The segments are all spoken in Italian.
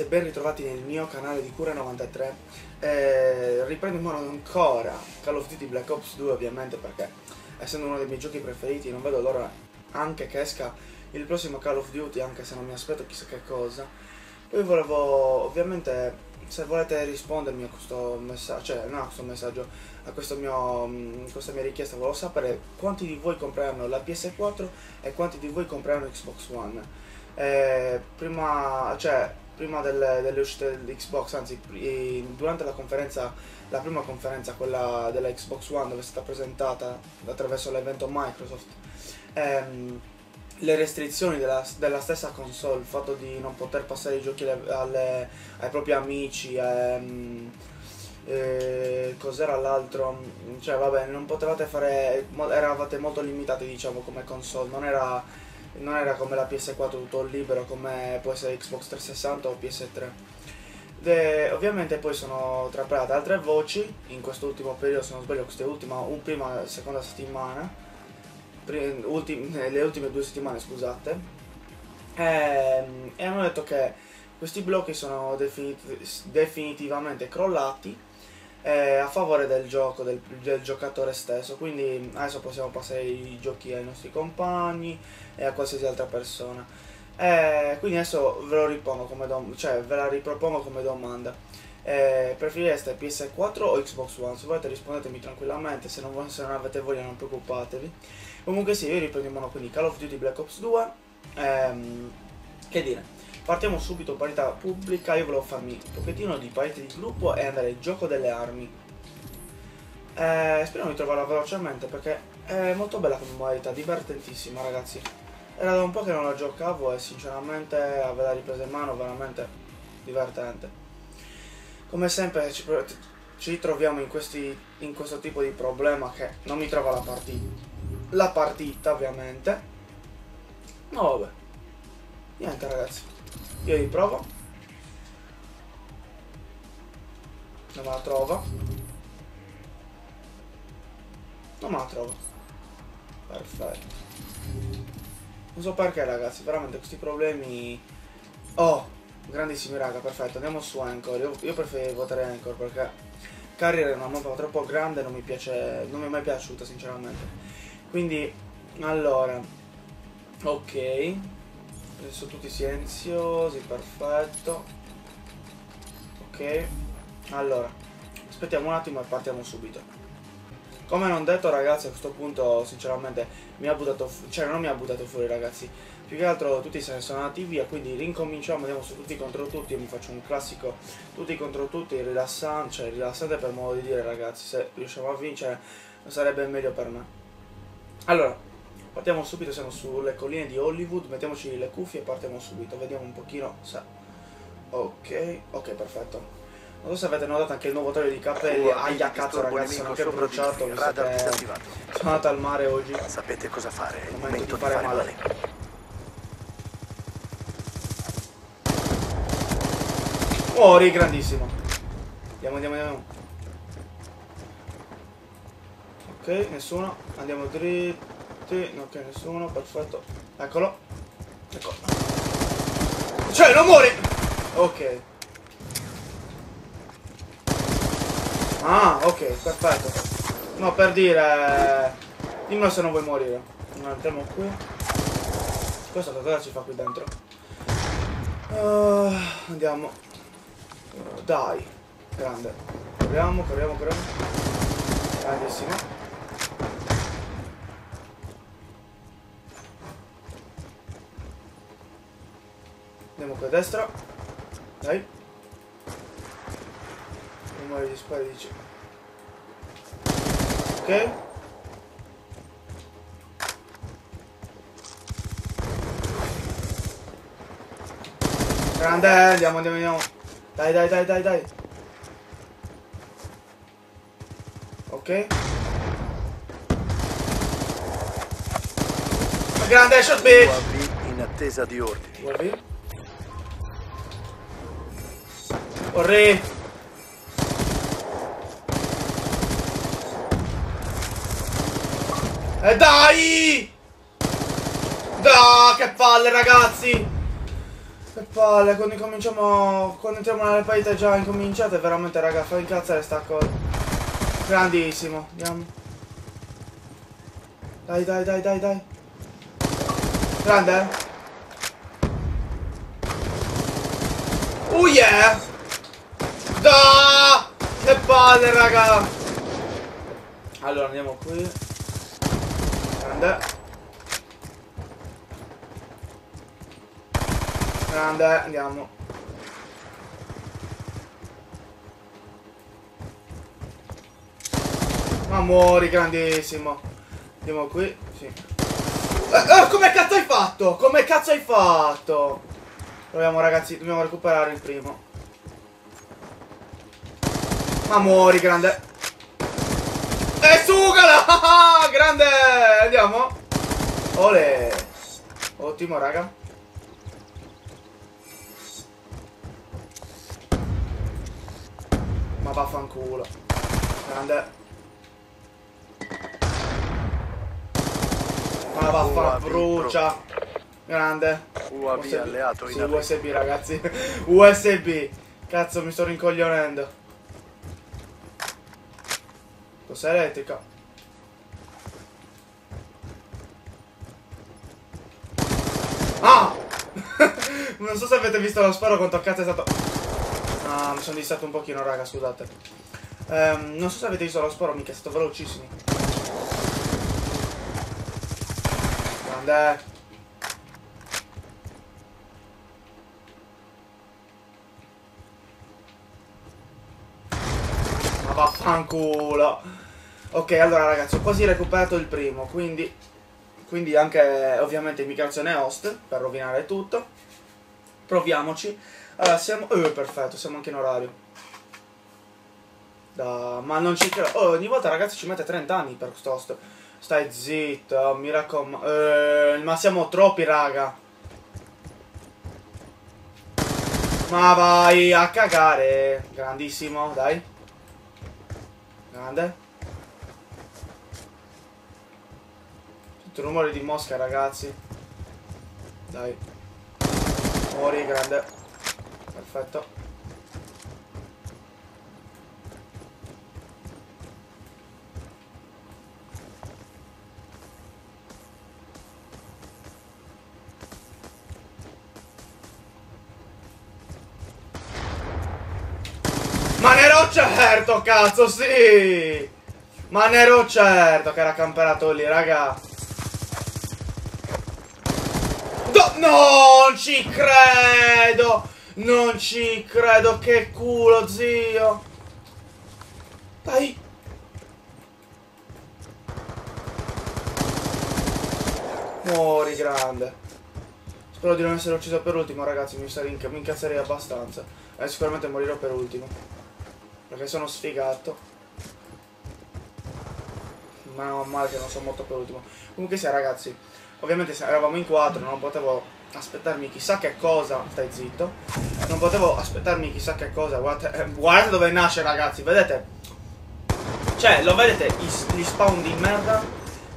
Ragazzi e ben ritrovati nel mio canale di Cura93 eh, Riprendiamo ancora Call of Duty Black Ops 2 ovviamente perché essendo uno dei miei giochi preferiti non vedo l'ora anche che esca il prossimo Call of Duty anche se non mi aspetto chissà che cosa. Poi volevo ovviamente se volete rispondermi a questo messaggio, cioè no a questo messaggio, a questo mio, mh, questa mia richiesta volevo sapere quanti di voi compreranno la PS4 e quanti di voi compreranno Xbox One. Eh, prima, cioè, prima delle, delle uscite dell'Xbox, anzi durante la conferenza, la prima conferenza, quella della Xbox One dove è stata presentata attraverso l'evento Microsoft, ehm, le restrizioni della, della stessa console, il fatto di non poter passare i giochi alle- alle- ai propri amici, ehm, eh, cos'era l'altro? Cioè vabbè, non potevate fare, eravate molto limitati diciamo come console, non era non era come la PS4 tutto libero come può essere Xbox 360 o PS3. De- ovviamente poi sono trapelate altre voci in quest'ultimo periodo, se non sbaglio, quest'ultima, un prima e seconda settimana, ultim- eh, le ultime due settimane scusate, Ehm, e hanno detto che questi blocchi sono definit- definitivamente crollati eh, a favore del gioco, del, del giocatore stesso. Quindi adesso possiamo passare i giochi ai nostri compagni e a qualsiasi altra persona. Eh, quindi adesso ve lo ripongo come dom- cioè ve la ripropongo come domanda. Eh, preferireste PS4 o Xbox One? Se volete rispondetemi tranquillamente, se non, se non avete voglia non preoccupatevi. Comunque sì, riprendiamo quindi Call of Duty Black Ops 2. Ehm, che dire, partiamo subito parità pubblica, io volevo farmi un pochettino di parità di gruppo e andare al gioco delle armi. Eh, speriamo di trovarla velocemente perché è molto bella come modalità, divertentissima ragazzi. Era da un po' che non la giocavo e sinceramente averla ripresa in mano veramente divertente. Come sempre ci, ci ritroviamo in, questi, in questo tipo di problema che non mi trova la partita. La partita ovviamente. No vabbè. Niente ragazzi. Io riprovo. Non me la trova. Non me la trovo. Perfetto. Non so perché ragazzi, veramente questi problemi... Oh, grandissimi raga, perfetto. Andiamo su Anchor. Io, io preferisco votare Anchor perché Carrier è una mappa troppo grande, non mi piace, non mi è mai piaciuta sinceramente. Quindi, allora, ok. Adesso tutti silenziosi, perfetto. Ok. Allora, aspettiamo un attimo e partiamo subito. Come non detto ragazzi a questo punto sinceramente mi ha buttato cioè non mi ha buttato fuori ragazzi più che altro tutti se ne sono andati via quindi rincominciamo andiamo su tutti contro tutti io mi faccio un classico tutti contro tutti rilassante cioè rilassante per modo di dire ragazzi se riusciamo a vincere sarebbe meglio per me allora partiamo subito siamo sulle colline di Hollywood mettiamoci le cuffie e partiamo subito vediamo un pochino se ok ok perfetto non so se avete notato anche il nuovo taglio di capelli aia cazzo ragazzi sono anche bruciato che disattivato. sono andato al mare oggi Sapete cosa fare, è il Momento di fare fare male. male. Muori, grandissimo. Andiamo, andiamo, andiamo. Ok, nessuno. Andiamo dritti. Ok, nessuno, perfetto. Eccolo. Ecco. Cioè, non muori! Ok. Ah, ok, perfetto. No, per dire... Dimmelo se non vuoi morire. Andiamo qui. Questo cosa ci fa qui dentro? Uh, andiamo. Uh, dai. Grande. Corriamo, corriamo, corriamo. Grandissimo. Andiamo qui a destra. Dai. Rumore di spari dice. Ok. Grande, andiamo, andiamo, andiamo. Dai, dai, dai, dai, dai. Ok. Grande shot bitch. UAV in attesa di ordini. Corri. E dai! Da, che palle ragazzi! Che palle, quando incominciamo. Quando entriamo nelle partite già incominciate, veramente raga, fa incazzare sta cosa. Grandissimo, andiamo. Dai, dai, dai, dai, dai. Grande, eh? Oh yeah! Da! Che palle, raga! Allora, andiamo qui. Grande. Grande, andiamo. Ma muori, grandissimo. Andiamo qui, sì. Eh, eh, come cazzo hai fatto? Come cazzo hai fatto? Proviamo ragazzi, dobbiamo recuperare il primo. Ma muori, grande. E sugala! grande! Andiamo. Ole. Ottimo, raga. Ma vaffanculo. Grande. Ma vaffanculo. Brucia. Grande. UAV USB. alleato in. USB ragazzi. USB. Cazzo, mi sto rincoglionendo. Cos'è elettrica? Ah! non so se avete visto lo sparo quanto cazzo è stato... Ah, mi sono distratto un pochino, raga, scusate. Ehm, non so se avete visto lo sparo, mica è stato velocissimo. Grande. Vaffanculo. Ok, allora ragazzi, ho quasi recuperato il primo, quindi, quindi anche ovviamente immigrazione host, per rovinare tutto. Proviamoci. Allora, siamo... Eh, perfetto, siamo anche in orario. Da... Ma non ci credo. Oh, ogni volta ragazzi ci mette 30 anni per questo host. Stai zitto, mi raccomando. Eh, ma siamo troppi, raga. Ma vai a cagare. Grandissimo, dai. Grande. Tutto rumore di mosca, ragazzi. Dai. Muori, grande. Perfetto. Certo, cazzo, sì! Ma ne ero certo che era camperato lì, raga. Do- non ci credo! Non ci credo, che culo, zio! Dai! Muori, grande. Spero di non essere ucciso per ultimo, ragazzi, mi, mi incazzerei abbastanza. Eh, sicuramente morirò per ultimo. Perché sono sfigato. Ma non male che non sono morto per ultimo. Comunque sia ragazzi, ovviamente eravamo in quattro, non potevo aspettarmi chissà che cosa. Stai zitto. Non potevo aspettarmi chissà che cosa. Guardate, eh, guardate dove nasce ragazzi, vedete? Cioè, lo vedete gli spawn di merda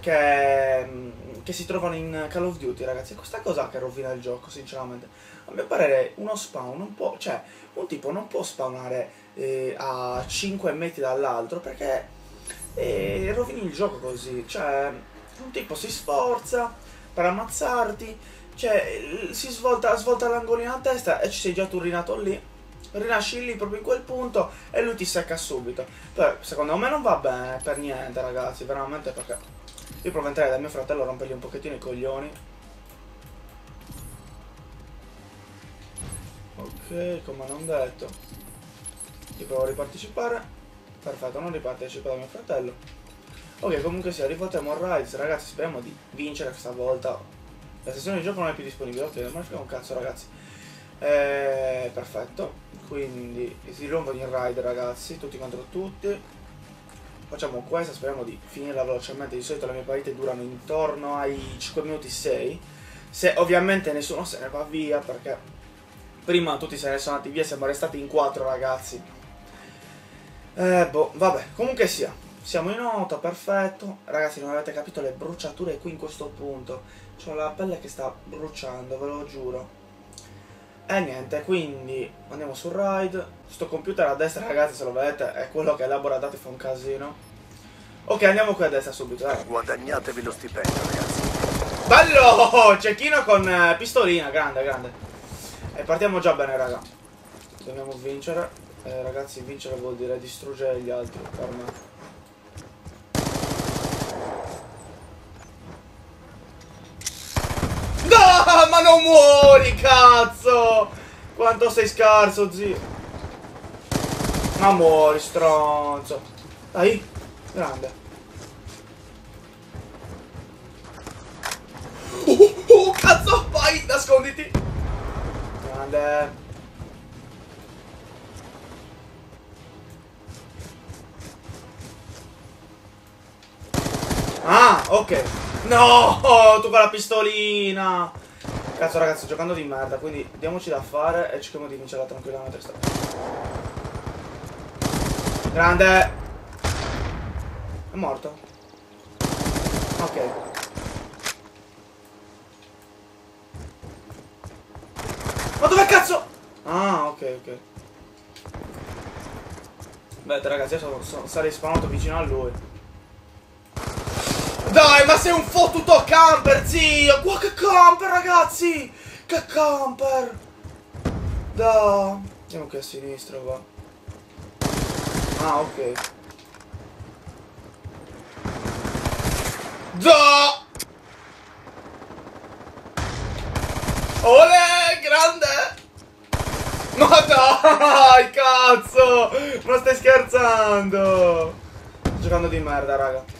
che, che si trovano in Call of Duty, ragazzi. Questa cosa che rovina il gioco, sinceramente. A mio parere uno spawn non può, cioè, un tipo non può spawnare eh, a 5 metri dall'altro perché eh, rovini il gioco così. Cioè, un tipo si sforza per ammazzarti, cioè, si svolta, svolta l'angolino a testa e ci sei già turrinato lì. Rinasci lì proprio in quel punto e lui ti secca subito. Però, secondo me non va bene per niente, ragazzi, veramente perché io provo a entrare da mio fratello a rompergli un pochettino i coglioni. Ok, come non detto. Ti provo a ripartecipare. Perfetto, non ripartecipa da mio fratello. Ok, comunque sia, riportiamo Rise, ragazzi, speriamo di vincere questa volta. La sessione di gioco non è più disponibile, ok, non me ne frega un cazzo, ragazzi. Eh, perfetto, quindi si rompono in ride, ragazzi, tutti contro tutti. Facciamo questa, speriamo di finirla velocemente, di solito le mie partite durano intorno ai 5 minuti 6. Se ovviamente nessuno se ne va via, perché prima tutti se ne sono andati via, siamo restati in 4, ragazzi. Eh, boh, vabbè, comunque sia. Siamo in nota, perfetto. Ragazzi, non avete capito le bruciature qui in questo punto. Ho la pelle che sta bruciando, ve lo giuro. E niente, quindi andiamo sul ride. Sto computer a destra, ragazzi, se lo vedete, è quello che elabora dati fa un casino. Ok, andiamo qui a destra subito, eh. Guadagnatevi lo stipendio, ragazzi. Bello! Cecchino con eh, pistolina, grande, grande. E partiamo già bene, raga. Dobbiamo vincere. Eh, ragazzi, vincere vuol dire distruggere gli altri, per me. No, ma non muori, cazzo! Quanto sei scarso, zio. Ma muori, stronzo. Dai, grande. Uh, uh, cazzo, vai, nasconditi. Grande. Ah, ok. No, tu con la pistolina. Cazzo ragazzi, sto giocando di merda, quindi diamoci da fare e cerchiamo di vincerla tranquillamente. Grande. È morto. Ok. Ma dove cazzo? Ah, ok, ok. Vedete ragazzi, io sono, sarei spawnato vicino a lui. Dai, ma sei un fottuto camper, zio! Qua che camper, ragazzi! Che camper! Dai. Andiamo qui a sinistra, va. Ah, ok. Da! Ole, grande! Ma dai, cazzo! Ma stai scherzando? Sto giocando di merda, raga.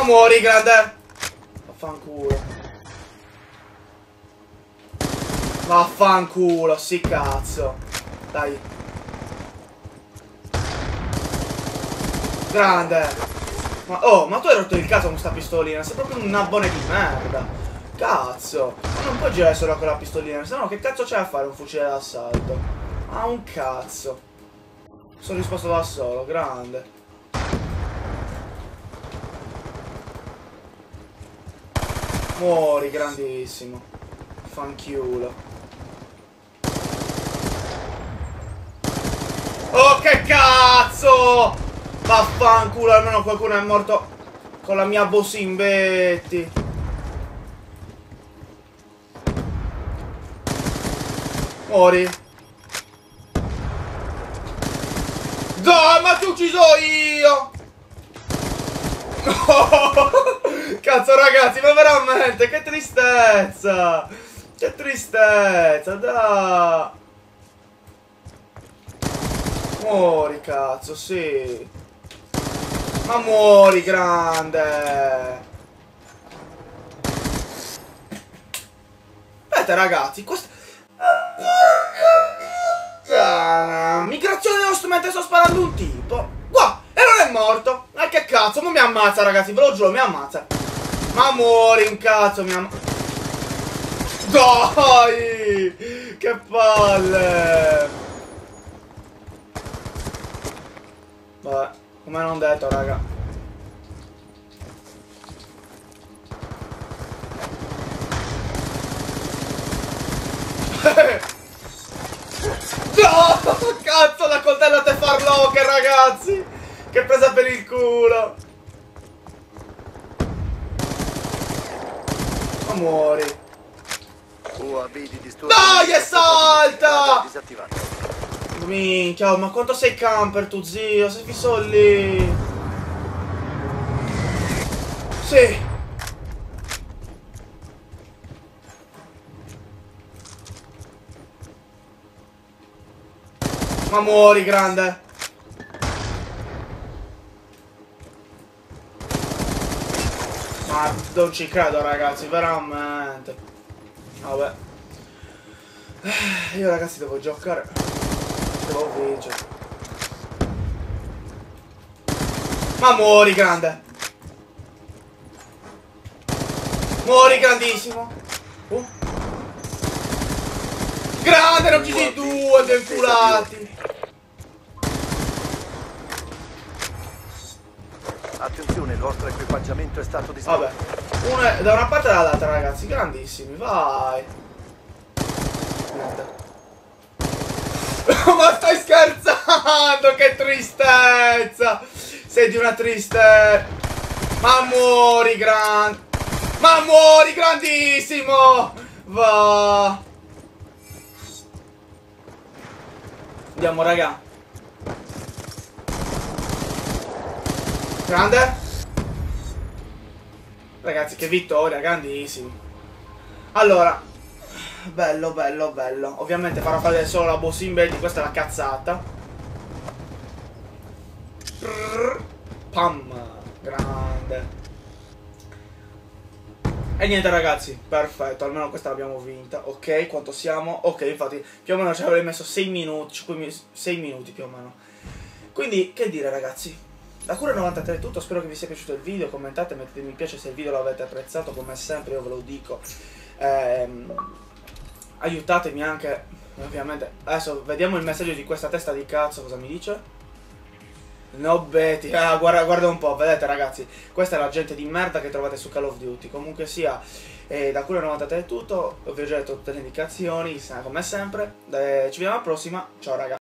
Ma muori, grande! Vaffanculo. Vaffanculo, sì cazzo. Dai. Grande. Ma, oh, ma tu hai rotto il caso con sta pistolina. Sei proprio un nabbone di merda. Cazzo. Ma non puoi girare solo con la pistolina. Se no, che cazzo c'è a fare un fucile d'assalto? Ah, un cazzo. Sono risposto da solo, grande. Muori, grandissimo. Fanchiulo. Oh, che cazzo! Vaffanculo, almeno qualcuno è morto con la mia Bosimbetti. Muori. Dai, ma ti ucciso io! Cazzo ragazzi, ma veramente, che tristezza! Che tristezza, da! Muori, cazzo, sì! Ma muori, grande! Aspetta ragazzi, questo... Ah, migrazione dello strumento, sto sparando un tipo! Qua! E non è morto! Ma che cazzo, ma mi ammazza ragazzi, ve lo giuro, mi ammazza! Ma muori un cazzo, mi ammazza! Dai! Che palle! Vabbè, come non detto, raga. no! Cazzo, la coltella te farlocche, ragazzi! Che presa per il culo! Ma muori. UAB di. Dai, e salta! Minchia, oh, ma quanto sei camper tu, zio? Sei fisso lì. Sì. Ma muori, grande. Non ci credo, ragazzi, veramente. Vabbè. Io, ragazzi, devo giocare. Devo vincere. Ma muori, grande. Muori, grandissimo. Uh. Grande, ne ho uccisi due, ben culati. Attenzione, il vostro equipaggiamento è stato distrutto. Vabbè, uno è da una parte e dall'altra, ragazzi. Grandissimi, vai. Ma stai scherzando? Che tristezza! Sei di una tristezza. Ma muori, gran. Ma muori, grandissimo! Va. Andiamo, raga. Grande. Ragazzi, che vittoria, grandissimo. Allora, bello, bello, bello. Ovviamente farò fare solo la boss in bed, questa è la cazzata. Pam, grande. E niente ragazzi, perfetto, almeno questa l'abbiamo vinta, ok? Quanto siamo? Ok, infatti più o meno ci avrei messo 6 minuti, 5 6 minuti più o meno. Quindi, che dire ragazzi? Da Cura 93 è tutto, spero che vi sia piaciuto il video, commentate, mettete mi piace se il video l'avete apprezzato, come sempre io ve lo dico. Ehm, aiutatemi anche, ovviamente. Adesso vediamo il messaggio di questa testa di cazzo, cosa mi dice? No Betty, ah, guarda, guarda, un po', vedete ragazzi, questa è la gente di merda che trovate su Call of Duty. Comunque sia, eh, da Cura 93 è tutto, vi ho già detto tutte le indicazioni, come sempre. Eh, ci vediamo alla prossima, ciao ragazzi.